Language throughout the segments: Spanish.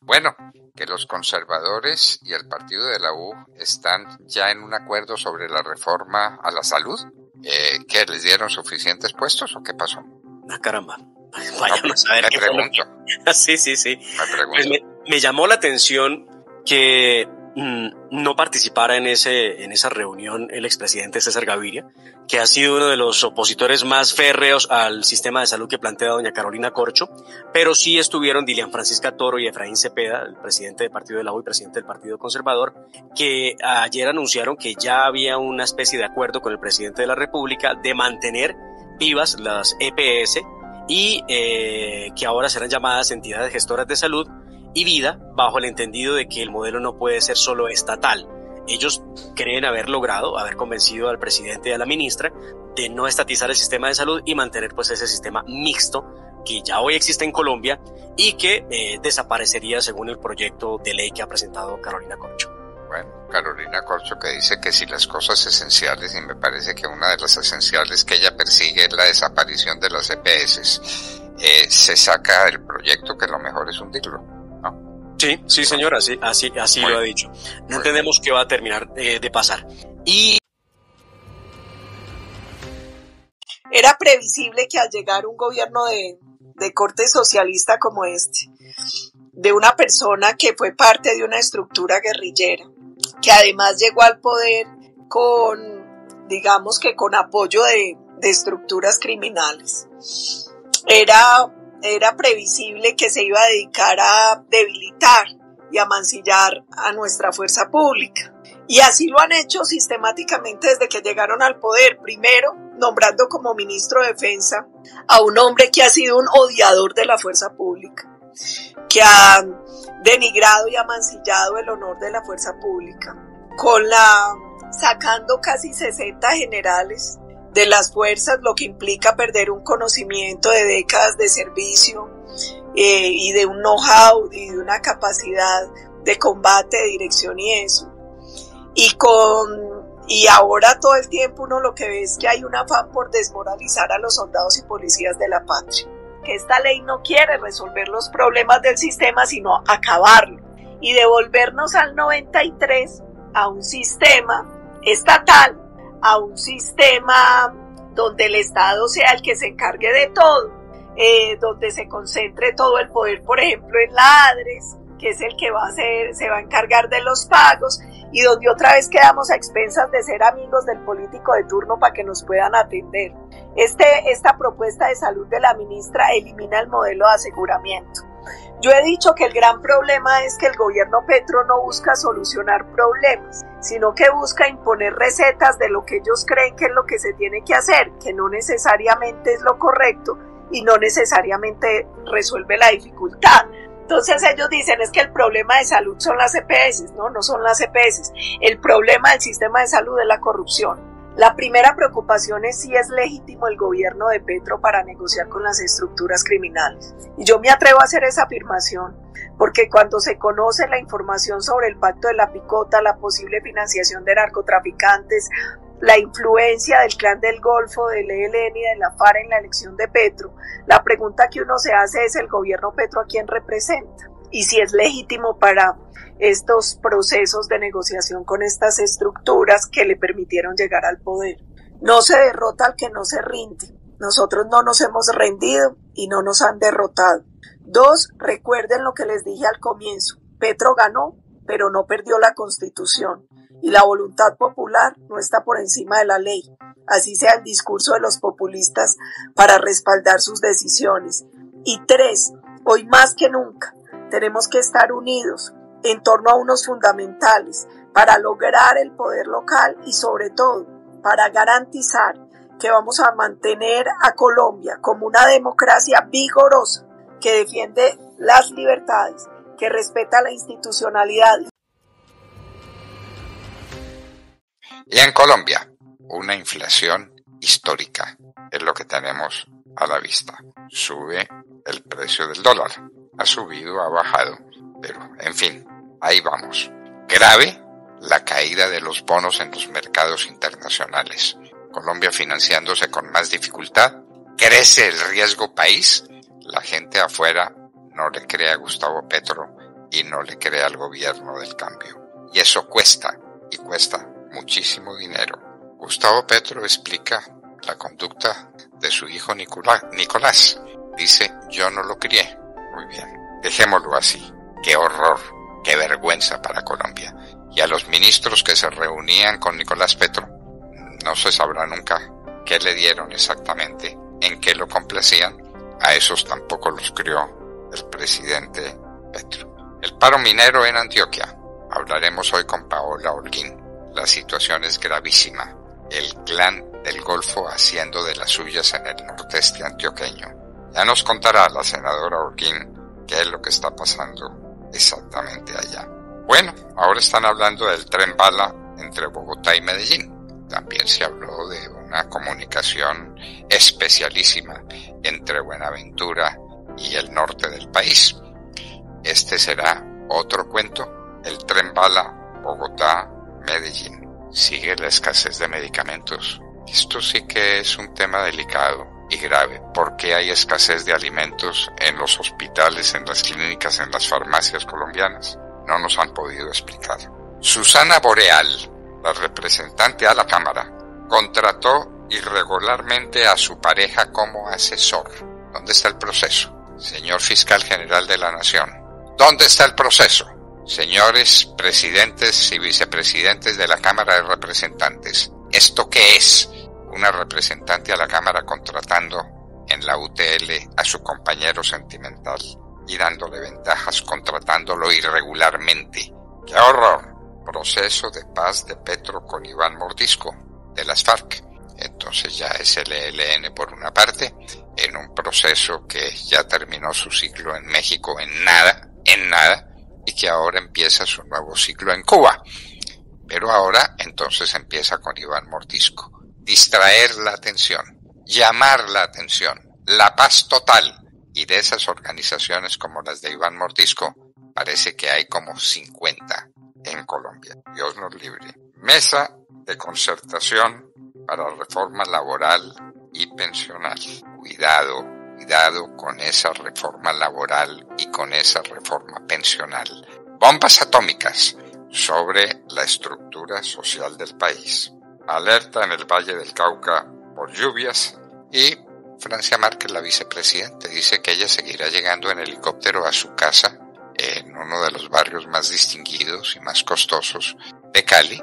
Bueno, que los conservadores y el partido de la U están ya en un acuerdo sobre la reforma a la salud. Eh, ¿Qué les dieron suficientes puestos o qué pasó? Ah, caramba. Vayamos a ver. Me pregunto. sí, sí, sí. Me pregunto. Pues me, me llamó la atención que no participara en, ese, en esa reunión el expresidente César Gaviria, que ha sido uno de los opositores más férreos al sistema de salud que plantea doña Carolina Corcho, pero sí estuvieron Dilian Francisca Toro y Efraín Cepeda, el presidente del Partido de la y presidente del Partido Conservador, que ayer anunciaron que ya había una especie de acuerdo con el presidente de la República de mantener vivas las EPS y eh, que ahora serán llamadas entidades gestoras de salud y vida bajo el entendido de que el modelo no puede ser solo estatal. Ellos creen haber logrado, haber convencido al presidente y a la ministra de no estatizar el sistema de salud y mantener pues ese sistema mixto que ya hoy existe en Colombia y que eh, desaparecería según el proyecto de ley que ha presentado Carolina Corcho. Bueno, Carolina Corcho que dice que si las cosas esenciales, y me parece que una de las esenciales que ella persigue es la desaparición de las EPS, eh, se saca del proyecto que lo mejor es hundirlo. Sí, sí, señora, así, así, así lo ha dicho. No entendemos qué va a terminar eh, de pasar. Y era previsible que al llegar un gobierno de, de corte socialista como este, de una persona que fue parte de una estructura guerrillera, que además llegó al poder con, digamos que con apoyo de, de estructuras criminales, era era previsible que se iba a dedicar a debilitar y a mancillar a nuestra fuerza pública. Y así lo han hecho sistemáticamente desde que llegaron al poder. Primero, nombrando como ministro de Defensa a un hombre que ha sido un odiador de la fuerza pública, que ha denigrado y ha mancillado el honor de la fuerza pública, con la sacando casi 60 generales de las fuerzas, lo que implica perder un conocimiento de décadas de servicio eh, y de un know-how y de una capacidad de combate, de dirección y eso. Y con y ahora todo el tiempo uno lo que ve es que hay un afán por desmoralizar a los soldados y policías de la patria. Que esta ley no quiere resolver los problemas del sistema, sino acabarlo y devolvernos al 93 a un sistema estatal a un sistema donde el Estado sea el que se encargue de todo, eh, donde se concentre todo el poder, por ejemplo, en la ADRES, que es el que va a hacer, se va a encargar de los pagos, y donde otra vez quedamos a expensas de ser amigos del político de turno para que nos puedan atender. Este, esta propuesta de salud de la ministra elimina el modelo de aseguramiento. Yo he dicho que el gran problema es que el gobierno Petro no busca solucionar problemas, sino que busca imponer recetas de lo que ellos creen que es lo que se tiene que hacer, que no necesariamente es lo correcto y no necesariamente resuelve la dificultad. Entonces ellos dicen es que el problema de salud son las EPS, no, no son las EPS. El problema del sistema de salud es la corrupción. La primera preocupación es si es legítimo el gobierno de Petro para negociar con las estructuras criminales. Y yo me atrevo a hacer esa afirmación porque cuando se conoce la información sobre el pacto de la picota, la posible financiación de narcotraficantes, la influencia del clan del Golfo, del ELN y de la FARC en la elección de Petro, la pregunta que uno se hace es el gobierno Petro a quién representa y si es legítimo para estos procesos de negociación con estas estructuras que le permitieron llegar al poder. No se derrota al que no se rinde. Nosotros no nos hemos rendido y no nos han derrotado. Dos, recuerden lo que les dije al comienzo. Petro ganó, pero no perdió la constitución. Y la voluntad popular no está por encima de la ley. Así sea el discurso de los populistas para respaldar sus decisiones. Y tres, hoy más que nunca, tenemos que estar unidos en torno a unos fundamentales para lograr el poder local y sobre todo para garantizar que vamos a mantener a Colombia como una democracia vigorosa que defiende las libertades, que respeta la institucionalidad. Y en Colombia, una inflación histórica es lo que tenemos a la vista. Sube el precio del dólar ha subido, ha bajado, pero en fin, ahí vamos. Grave la caída de los bonos en los mercados internacionales. Colombia financiándose con más dificultad. Crece el riesgo país. La gente afuera no le cree a Gustavo Petro y no le cree al gobierno del cambio. Y eso cuesta, y cuesta muchísimo dinero. Gustavo Petro explica la conducta de su hijo Nicolás. Dice, yo no lo crié. Muy bien, dejémoslo así. Qué horror, qué vergüenza para Colombia. Y a los ministros que se reunían con Nicolás Petro, no se sabrá nunca qué le dieron exactamente, en qué lo complacían. A esos tampoco los crió el presidente Petro. El paro minero en Antioquia. Hablaremos hoy con Paola Holguín. La situación es gravísima. El clan del Golfo haciendo de las suyas en el nordeste antioqueño. Ya nos contará la senadora Holguín qué es lo que está pasando exactamente allá. Bueno, ahora están hablando del tren bala entre Bogotá y Medellín. También se habló de una comunicación especialísima entre Buenaventura y el norte del país. Este será otro cuento, el tren bala Bogotá-Medellín. Sigue la escasez de medicamentos. Esto sí que es un tema delicado grave. ¿Por qué hay escasez de alimentos en los hospitales, en las clínicas, en las farmacias colombianas? No nos han podido explicar. Susana Boreal, la representante a la Cámara, contrató irregularmente a su pareja como asesor. ¿Dónde está el proceso? Señor Fiscal General de la Nación, ¿dónde está el proceso? Señores presidentes y vicepresidentes de la Cámara de Representantes, ¿esto qué es? Una representante a la Cámara contratando en la UTL a su compañero sentimental y dándole ventajas contratándolo irregularmente. ¡Qué horror! Proceso de paz de Petro con Iván Mordisco, de las FARC. Entonces ya es el ELN por una parte, en un proceso que ya terminó su ciclo en México en nada, en nada, y que ahora empieza su nuevo ciclo en Cuba. Pero ahora entonces empieza con Iván Mordisco. Distraer la atención, llamar la atención, la paz total, y de esas organizaciones como las de Iván Mordisco, parece que hay como 50 en Colombia. Dios nos libre. Mesa de concertación para reforma laboral y pensional. Cuidado, cuidado con esa reforma laboral y con esa reforma pensional. Bombas atómicas sobre la estructura social del país. Alerta en el Valle del Cauca por lluvias y Francia Márquez, la vicepresidenta, dice que ella seguirá llegando en helicóptero a su casa en uno de los barrios más distinguidos y más costosos de Cali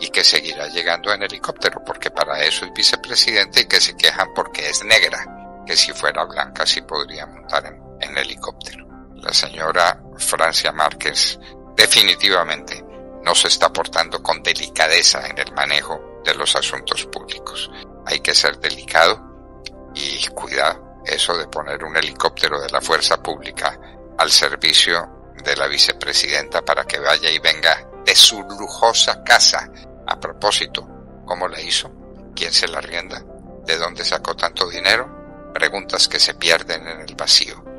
y que seguirá llegando en helicóptero porque para eso es vicepresidenta y que se quejan porque es negra, que si fuera blanca sí podría montar en, en helicóptero. La señora Francia Márquez definitivamente no se está portando con delicadeza en el manejo de los asuntos públicos. Hay que ser delicado y cuidado, eso de poner un helicóptero de la fuerza pública al servicio de la vicepresidenta para que vaya y venga de su lujosa casa. A propósito, ¿cómo la hizo? ¿Quién se la rienda? ¿De dónde sacó tanto dinero? Preguntas que se pierden en el vacío.